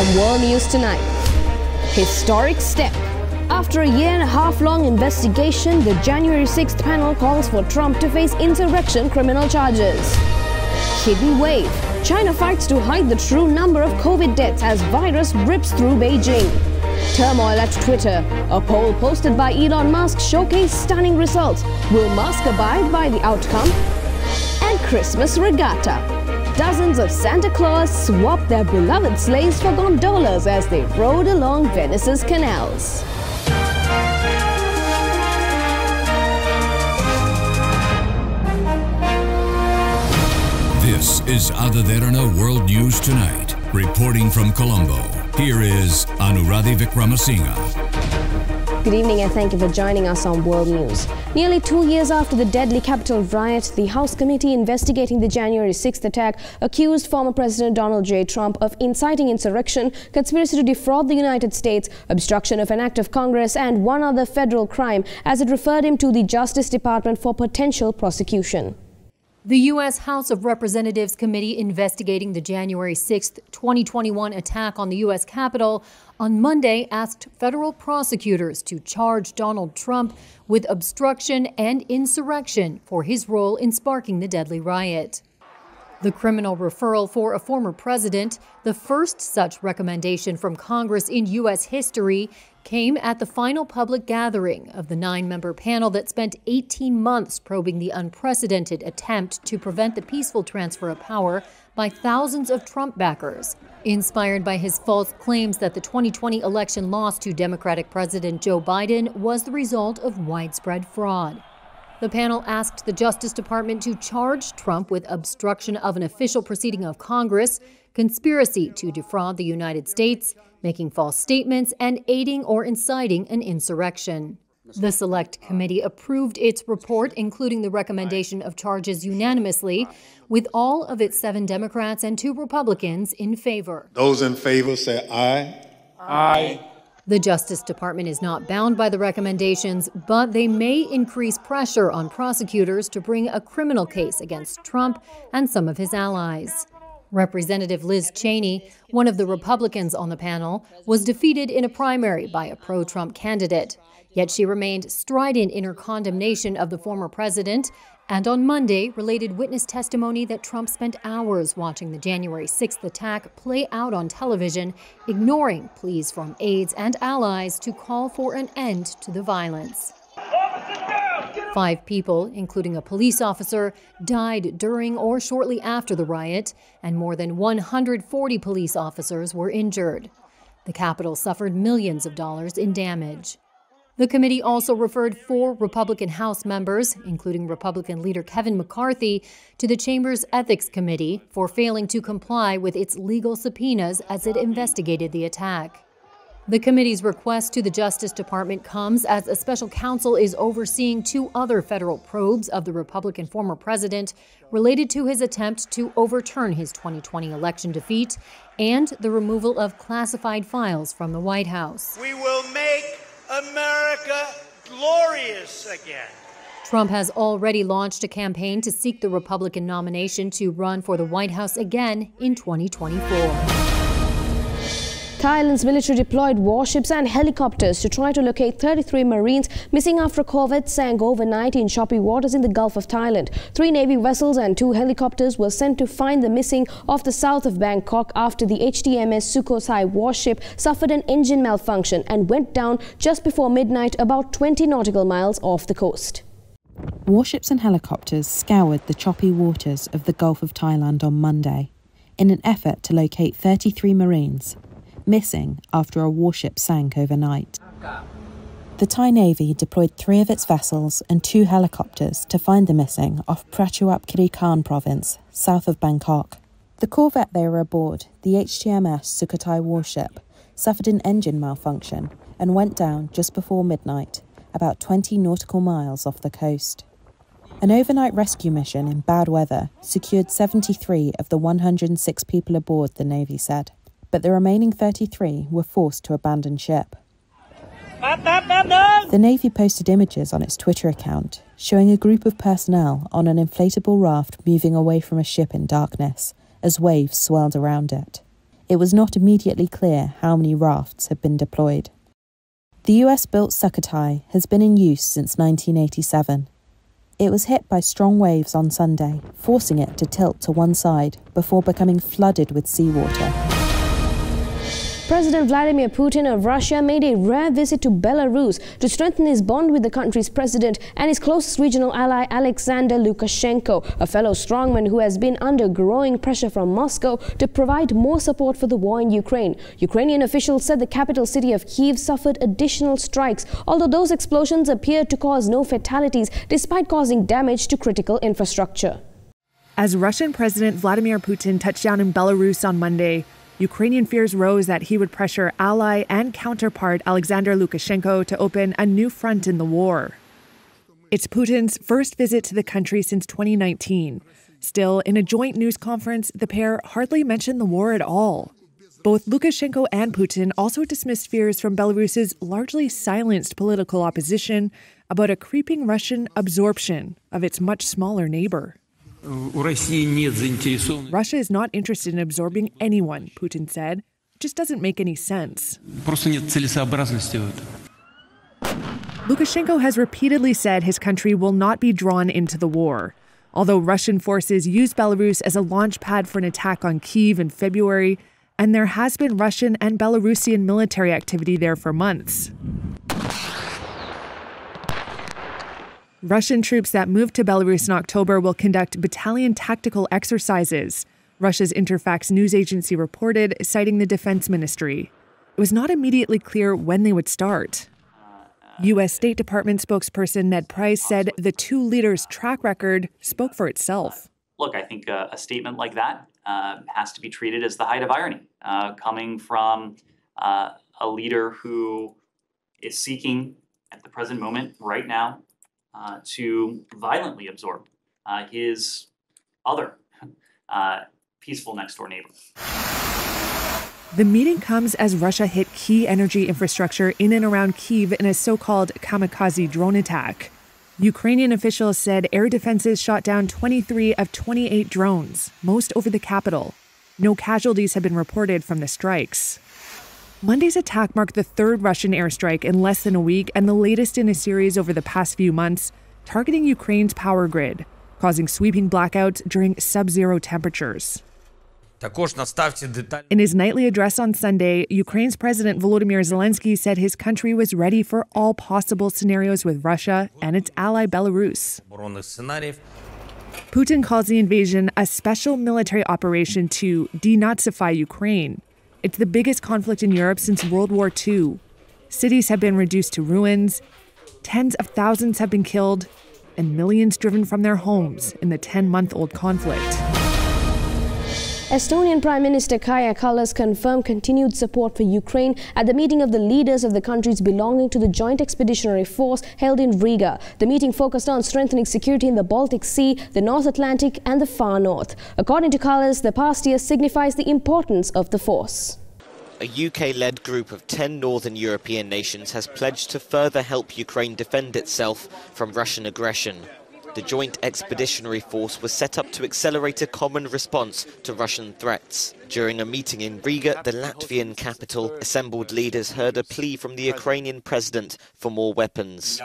World News Tonight. Historic step. After a year and a half long investigation, the January 6th panel calls for Trump to face insurrection criminal charges. Hidden wave. China fights to hide the true number of COVID deaths as virus rips through Beijing. Turmoil at Twitter. A poll posted by Elon Musk showcased stunning results. Will Musk abide by the outcome? And Christmas regatta. Dozens of Santa Claus swapped their beloved sleighs for gondolas as they rode along Venice's canals. This is Ada Derana World News Tonight. Reporting from Colombo, here is Anuradhi Vikramasinghe. Good evening and thank you for joining us on World News. Nearly two years after the deadly Capitol riot, the House committee investigating the January 6th attack accused former President Donald J. Trump of inciting insurrection, conspiracy to defraud the United States, obstruction of an act of Congress, and one other federal crime as it referred him to the Justice Department for potential prosecution. The U.S. House of Representatives committee investigating the January 6, 2021 attack on the U.S. Capitol on Monday asked federal prosecutors to charge Donald Trump with obstruction and insurrection for his role in sparking the deadly riot. The criminal referral for a former president, the first such recommendation from Congress in U.S. history, came at the final public gathering of the nine member panel that spent 18 months probing the unprecedented attempt to prevent the peaceful transfer of power by thousands of Trump backers, inspired by his false claims that the 2020 election loss to Democratic President Joe Biden was the result of widespread fraud. The panel asked the Justice Department to charge Trump with obstruction of an official proceeding of Congress, conspiracy to defraud the United States, making false statements, and aiding or inciting an insurrection. The Select uh, Committee approved its report, including the recommendation of charges unanimously, with all of its seven Democrats and two Republicans in favor. Those in favor say aye. Aye. The Justice Department is not bound by the recommendations, but they may increase pressure on prosecutors to bring a criminal case against Trump and some of his allies. Representative Liz Cheney, one of the Republicans on the panel, was defeated in a primary by a pro Trump candidate. Yet she remained strident in her condemnation of the former president and on Monday related witness testimony that Trump spent hours watching the January 6th attack play out on television, ignoring pleas from aides and allies to call for an end to the violence. Five people, including a police officer, died during or shortly after the riot, and more than 140 police officers were injured. The Capitol suffered millions of dollars in damage. The committee also referred four Republican House members, including Republican leader Kevin McCarthy, to the Chamber's Ethics Committee for failing to comply with its legal subpoenas as it investigated the attack. The committee's request to the Justice Department comes as a special counsel is overseeing two other federal probes of the Republican former president related to his attempt to overturn his 2020 election defeat and the removal of classified files from the White House. We will make America glorious again. Trump has already launched a campaign to seek the Republican nomination to run for the White House again in 2024. Thailand's military deployed warships and helicopters to try to locate 33 Marines missing after a corvette sank overnight in choppy waters in the Gulf of Thailand. Three Navy vessels and two helicopters were sent to find the missing off the south of Bangkok after the HTMS Sukhothai warship suffered an engine malfunction and went down just before midnight about 20 nautical miles off the coast. Warships and helicopters scoured the choppy waters of the Gulf of Thailand on Monday in an effort to locate 33 Marines missing after a warship sank overnight. The Thai Navy deployed three of its vessels and two helicopters to find the missing off Prachuap Khiri Khan province, south of Bangkok. The corvette they were aboard, the HTMS Sukhothai warship, suffered an engine malfunction and went down just before midnight, about 20 nautical miles off the coast. An overnight rescue mission in bad weather secured 73 of the 106 people aboard, the Navy said but the remaining 33 were forced to abandon ship. The Navy posted images on its Twitter account showing a group of personnel on an inflatable raft moving away from a ship in darkness as waves swirled around it. it was not immediately clear how many rafts had been deployed. The US built Sukhothai has been in use since 1987. It was hit by strong waves on Sunday, forcing it to tilt to one side before becoming flooded with seawater. President Vladimir Putin of Russia made a rare visit to Belarus to strengthen his bond with the country's president and his closest regional ally Alexander Lukashenko, a fellow strongman who has been under growing pressure from Moscow to provide more support for the war in Ukraine. Ukrainian officials said the capital city of Kiev suffered additional strikes, although those explosions appeared to cause no fatalities despite causing damage to critical infrastructure. As Russian President Vladimir Putin touched down in Belarus on Monday, Ukrainian fears rose that he would pressure ally and counterpart Alexander Lukashenko to open a new front in the war. It's Putin's first visit to the country since 2019. Still, in a joint news conference, the pair hardly mentioned the war at all. Both Lukashenko and Putin also dismissed fears from Belarus's largely silenced political opposition about a creeping Russian absorption of its much smaller neighbor. Russia is not interested in absorbing anyone, Putin said. It just doesn't make any sense. Lukashenko has repeatedly said his country will not be drawn into the war. Although Russian forces used Belarus as a launch pad for an attack on Kiev in February, and there has been Russian and Belarusian military activity there for months. Russian troops that moved to Belarus in October will conduct battalion tactical exercises, Russia's Interfax news agency reported, citing the defense ministry. It was not immediately clear when they would start. U.S. State Department spokesperson Ned Price said the two leaders' track record spoke for itself. Look, I think a, a statement like that uh, has to be treated as the height of irony, uh, coming from uh, a leader who is seeking, at the present moment, right now, uh, to violently absorb uh, his other uh, peaceful next door neighbor. The meeting comes as Russia hit key energy infrastructure in and around Kiev in a so called kamikaze drone attack. Ukrainian officials said air defenses shot down 23 of 28 drones, most over the capital. No casualties have been reported from the strikes. Monday's attack marked the third Russian airstrike in less than a week and the latest in a series over the past few months, targeting Ukraine's power grid, causing sweeping blackouts during sub zero temperatures. In his nightly address on Sunday, Ukraine's President Volodymyr Zelensky said his country was ready for all possible scenarios with Russia and its ally Belarus. Putin calls the invasion a special military operation to denazify Ukraine. It's the biggest conflict in Europe since World War II. Cities have been reduced to ruins, tens of thousands have been killed, and millions driven from their homes in the 10 month old conflict. Estonian Prime Minister Kaja Kallas confirmed continued support for Ukraine at the meeting of the leaders of the countries belonging to the Joint Expeditionary Force held in Riga. The meeting focused on strengthening security in the Baltic Sea, the North Atlantic and the far north. According to Kallas, the past year signifies the importance of the force. A UK-led group of 10 northern European nations has pledged to further help Ukraine defend itself from Russian aggression. The Joint Expeditionary Force was set up to accelerate a common response to Russian threats. During a meeting in Riga, the Latvian capital, assembled leaders heard a plea from the Ukrainian president for more weapons.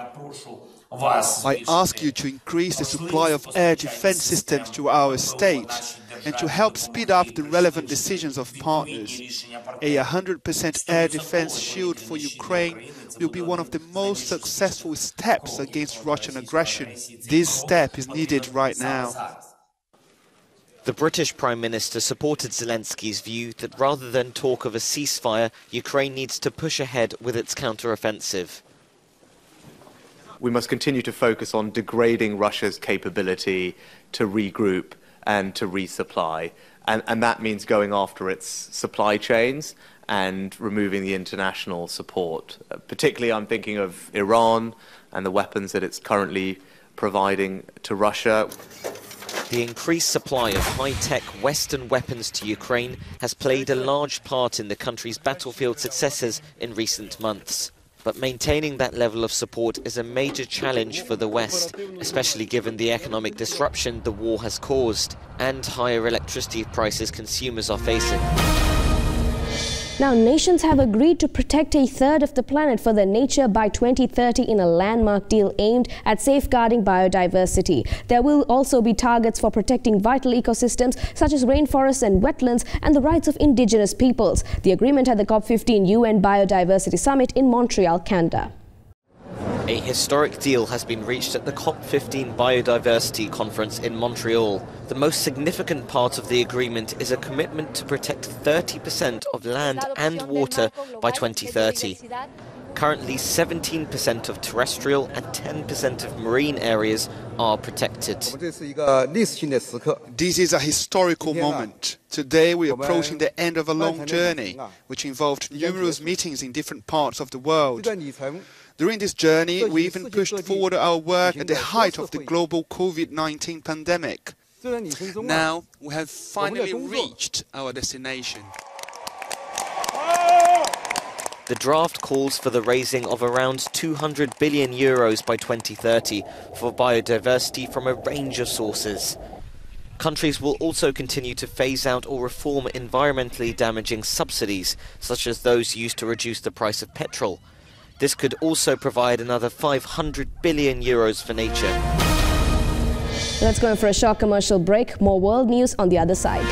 I ask you to increase the supply of air defense systems to our state and to help speed up the relevant decisions of partners. A 100% air defense shield for Ukraine will be one of the most successful steps against Russian aggression. This step is needed right now. The British Prime Minister supported Zelensky's view that rather than talk of a ceasefire, Ukraine needs to push ahead with its counteroffensive. We must continue to focus on degrading Russia's capability to regroup and to resupply. And, and that means going after its supply chains and removing the international support. Uh, particularly, I'm thinking of Iran and the weapons that it's currently providing to Russia. The increased supply of high-tech Western weapons to Ukraine has played a large part in the country's battlefield successes in recent months. But maintaining that level of support is a major challenge for the West, especially given the economic disruption the war has caused and higher electricity prices consumers are facing. Now, nations have agreed to protect a third of the planet for their nature by 2030 in a landmark deal aimed at safeguarding biodiversity. There will also be targets for protecting vital ecosystems such as rainforests and wetlands and the rights of indigenous peoples. The agreement at the COP15 UN Biodiversity Summit in Montreal, Canada. A historic deal has been reached at the COP15 Biodiversity Conference in Montreal. The most significant part of the agreement is a commitment to protect 30% of land and water by 2030. Currently, 17% of terrestrial and 10% of marine areas are protected. This is a historical moment. Today we are approaching the end of a long journey, which involved numerous meetings in different parts of the world. During this journey, we even pushed forward our work at the height of the global COVID-19 pandemic. Now, we have finally reached our destination. The draft calls for the raising of around 200 billion euros by 2030 for biodiversity from a range of sources. Countries will also continue to phase out or reform environmentally damaging subsidies, such as those used to reduce the price of petrol. This could also provide another 500 billion euros for nature. Let's go in for a short commercial break. More world news on the other side.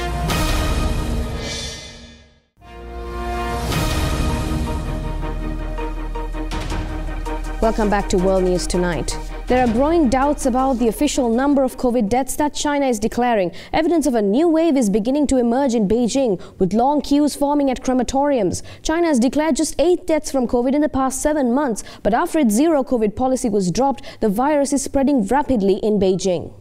Welcome back to World News Tonight. There are growing doubts about the official number of COVID deaths that China is declaring. Evidence of a new wave is beginning to emerge in Beijing, with long queues forming at crematoriums. China has declared just eight deaths from COVID in the past seven months, but after its zero COVID policy was dropped, the virus is spreading rapidly in Beijing.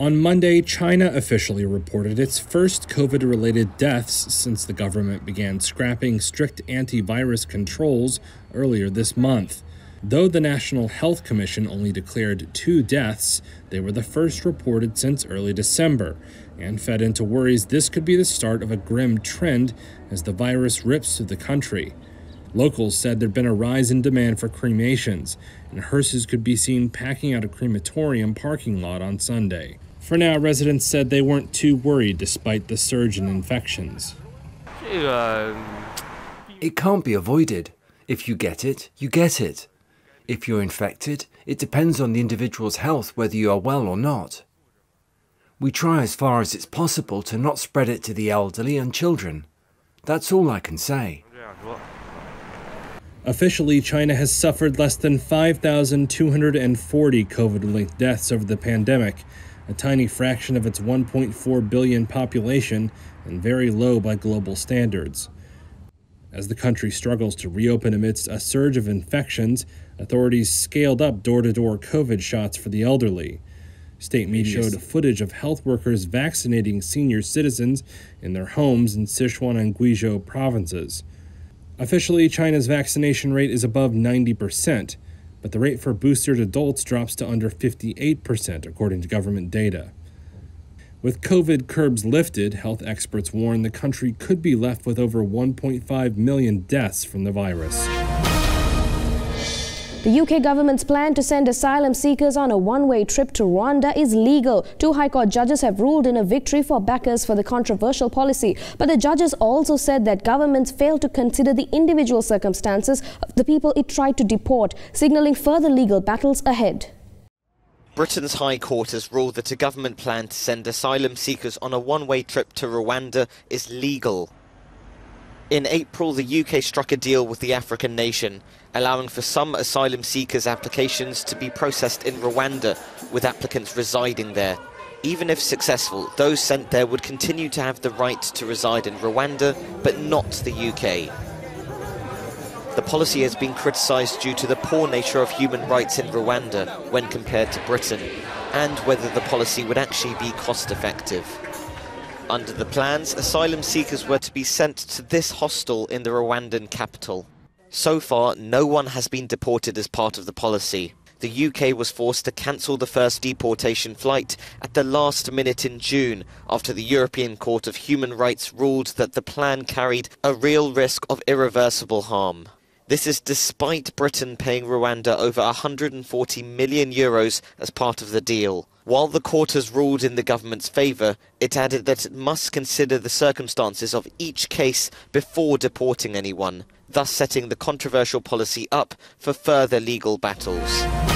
On Monday, China officially reported its first COVID related deaths since the government began scrapping strict antivirus controls earlier this month. Though the National Health Commission only declared two deaths, they were the first reported since early December and fed into worries this could be the start of a grim trend as the virus rips through the country. Locals said there'd been a rise in demand for cremations, and hearses could be seen packing out a crematorium parking lot on Sunday. For now, residents said they weren't too worried despite the surge in infections. It can't be avoided. If you get it, you get it. If you're infected, it depends on the individual's health whether you are well or not. We try as far as it's possible to not spread it to the elderly and children. That's all I can say. Officially, China has suffered less than 5,240 COVID linked deaths over the pandemic, a tiny fraction of its 1.4 billion population and very low by global standards. As the country struggles to reopen amidst a surge of infections, authorities scaled up door to door COVID shots for the elderly. State media showed footage of health workers vaccinating senior citizens in their homes in Sichuan and Guizhou provinces. Officially, China's vaccination rate is above 90%, but the rate for boosted adults drops to under 58%, according to government data. With COVID curbs lifted, health experts warn the country could be left with over 1.5 million deaths from the virus. The UK government's plan to send asylum seekers on a one-way trip to Rwanda is legal. Two High Court judges have ruled in a victory for backers for the controversial policy. But the judges also said that governments failed to consider the individual circumstances of the people it tried to deport, signaling further legal battles ahead. Britain's High Court has ruled that a government plan to send asylum seekers on a one-way trip to Rwanda is legal. In April, the UK struck a deal with the African nation, allowing for some asylum seekers' applications to be processed in Rwanda, with applicants residing there. Even if successful, those sent there would continue to have the right to reside in Rwanda, but not the UK. The policy has been criticised due to the poor nature of human rights in Rwanda when compared to Britain, and whether the policy would actually be cost effective. Under the plans, asylum seekers were to be sent to this hostel in the Rwandan capital. So far, no one has been deported as part of the policy. The UK was forced to cancel the first deportation flight at the last minute in June after the European Court of Human Rights ruled that the plan carried a real risk of irreversible harm. This is despite Britain paying Rwanda over 140 million euros as part of the deal. While the court has ruled in the government's favour, it added that it must consider the circumstances of each case before deporting anyone, thus setting the controversial policy up for further legal battles.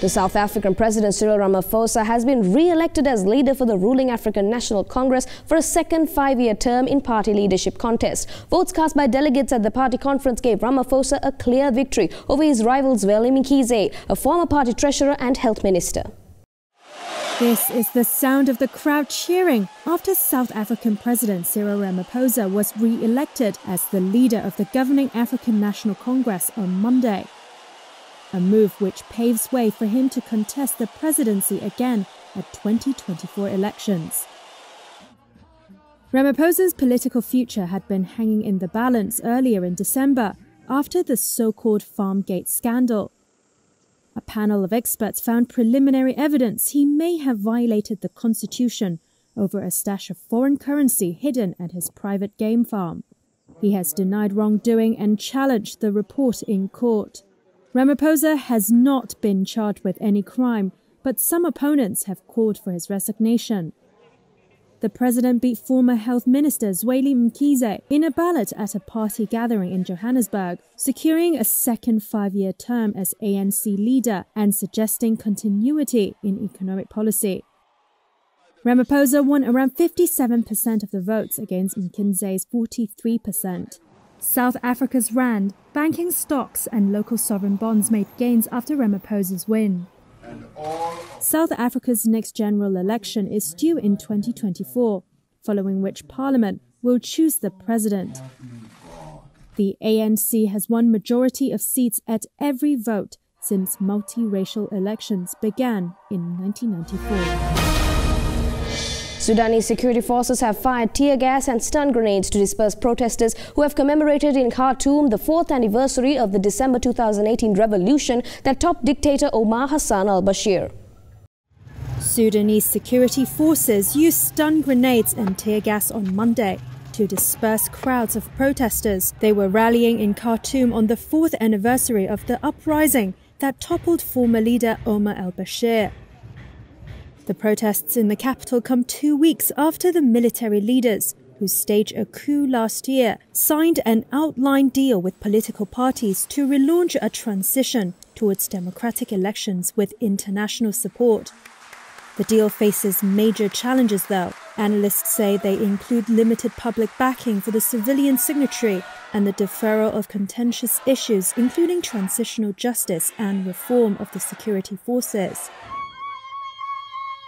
The South African President Cyril Ramaphosa has been re-elected as leader for the ruling African National Congress for a second five-year term in party leadership contest. Votes cast by delegates at the party conference gave Ramaphosa a clear victory over his rival Zweli Mkhize, a former party treasurer and health minister. This is the sound of the crowd cheering after South African President Cyril Ramaphosa was re-elected as the leader of the governing African National Congress on Monday a move which paves way for him to contest the presidency again at 2024 elections. Ramaphosa's political future had been hanging in the balance earlier in December after the so called Farmgate scandal. A panel of experts found preliminary evidence he may have violated the constitution over a stash of foreign currency hidden at his private game farm. He has denied wrongdoing and challenged the report in court. Ramaphosa has not been charged with any crime, but some opponents have called for his resignation. The president beat former health minister Zweli Mkhize in a ballot at a party gathering in Johannesburg, securing a second five-year term as ANC leader and suggesting continuity in economic policy. Ramaphosa won around 57% of the votes against Mkhize's 43%. South Africa's rand, banking stocks, and local sovereign bonds made gains after Ramaphosa's win. South Africa's next general election is due in 2024, following which Parliament will choose the president. The ANC has won majority of seats at every vote since multiracial elections began in 1994. Sudanese security forces have fired tear gas and stun grenades to disperse protesters who have commemorated in Khartoum the fourth anniversary of the December 2018 revolution that topped dictator Omar Hassan al-Bashir. Sudanese security forces used stun grenades and tear gas on Monday to disperse crowds of protesters. They were rallying in Khartoum on the fourth anniversary of the uprising that toppled former leader Omar al-Bashir. The protests in the capital come two weeks after the military leaders, who staged a coup last year, signed an outline deal with political parties to relaunch a transition towards democratic elections with international support. The deal faces major challenges, though. Analysts say they include limited public backing for the civilian signatory and the deferral of contentious issues, including transitional justice and reform of the security forces.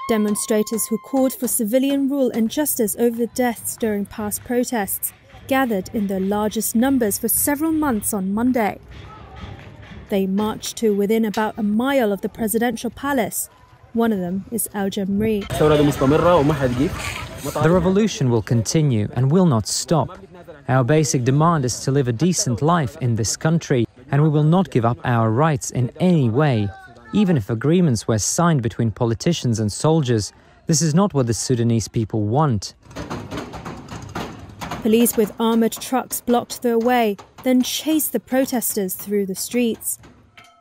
Demonstrators who called for civilian rule and justice over the deaths during past protests gathered in their largest numbers for several months on Monday. They marched to within about a mile of the presidential palace. One of them is Al Jamri. The revolution will continue and will not stop. Our basic demand is to live a decent life in this country, and we will not give up our rights in any way. Even if agreements were signed between politicians and soldiers, this is not what the Sudanese people want. Police with armoured trucks blocked their way, then chased the protesters through the streets.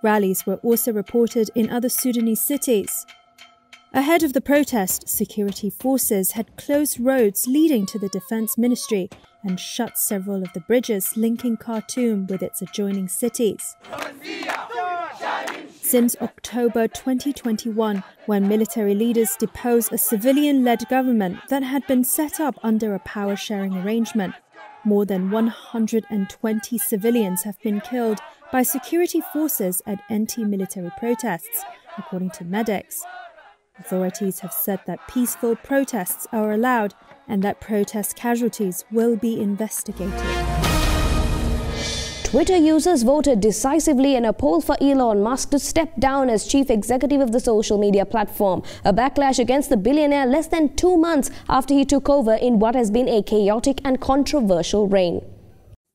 Rallies were also reported in other Sudanese cities. Ahead of the protest, security forces had closed roads leading to the defense ministry and shut several of the bridges linking Khartoum with its adjoining cities since October 2021, when military leaders deposed a civilian led government that had been set up under a power sharing arrangement. More than 120 civilians have been killed by security forces at anti military protests, according to medics. Authorities have said that peaceful protests are allowed and that protest casualties will be investigated. Twitter users voted decisively in a poll for Elon Musk to step down as chief executive of the social media platform, a backlash against the billionaire less than two months after he took over in what has been a chaotic and controversial reign.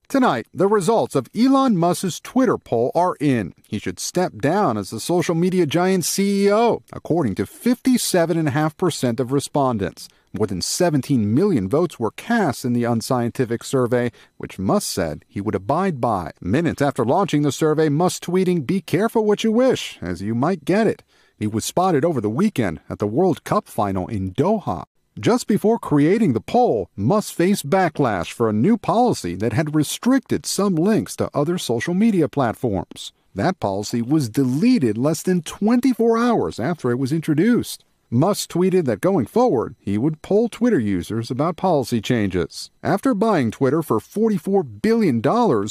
Tonight, the results of Elon Musk's Twitter poll are in. He should step down as the social media giant's CEO, according to 57.5% of respondents. More than 17 million votes were cast in the unscientific survey, which Musk said he would abide by. Minutes after launching the survey, Musk tweeting, Be careful what you wish, as you might get it. He was spotted over the weekend at the World Cup final in Doha. Just before creating the poll, Musk faced backlash for a new policy that had restricted some links to other social media platforms. That policy was deleted less than 24 hours after it was introduced. Musk tweeted that going forward, he would poll Twitter users about policy changes. After buying Twitter for $44 billion,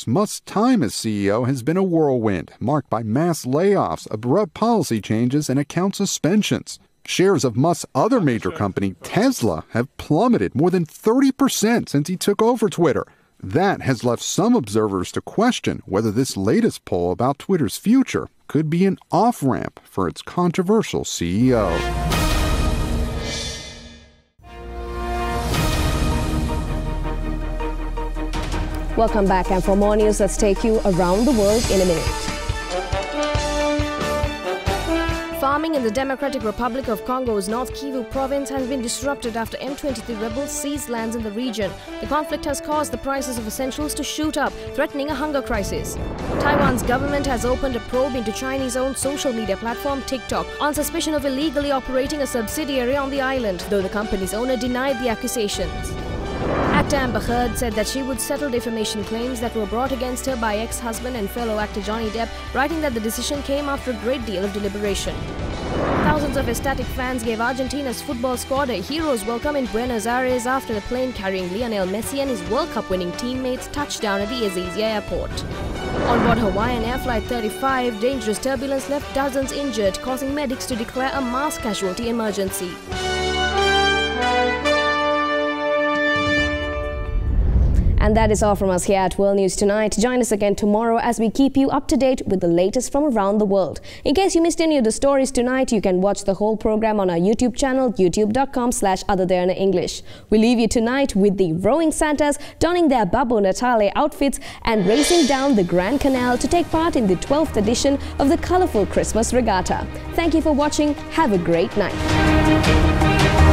Musk's time as CEO has been a whirlwind, marked by mass layoffs, abrupt policy changes, and account suspensions. Shares of Musk's other major company, Tesla, have plummeted more than 30% since he took over Twitter. That has left some observers to question whether this latest poll about Twitter's future could be an off ramp for its controversial CEO. Welcome back, and for more news, let's take you around the world in a minute. Farming in the Democratic Republic of Congo's North Kivu province has been disrupted after M23 rebels seized lands in the region. The conflict has caused the prices of essentials to shoot up, threatening a hunger crisis. Taiwan's government has opened a probe into Chinese-owned social media platform TikTok on suspicion of illegally operating a subsidiary on the island, though the company's owner denied the accusations. Actor Amber Heard said that she would settle defamation claims that were brought against her by ex-husband and fellow actor Johnny Depp, writing that the decision came after a great deal of deliberation. Thousands of ecstatic fans gave Argentina's football squad a hero's welcome in Buenos Aires after the plane carrying Lionel Messi and his World Cup winning teammates touched down at the Ezeiza airport. On board Hawaiian Air Flight 35, dangerous turbulence left dozens injured, causing medics to declare a mass casualty emergency. And that is all from us here at World News Tonight. Join us again tomorrow as we keep you up to date with the latest from around the world. In case you missed any of the stories tonight, you can watch the whole program on our YouTube channel, youtube.com slash English. We leave you tonight with the rowing Santas donning their Babbo Natale outfits and racing down the Grand Canal to take part in the 12th edition of the Colorful Christmas Regatta. Thank you for watching. Have a great night.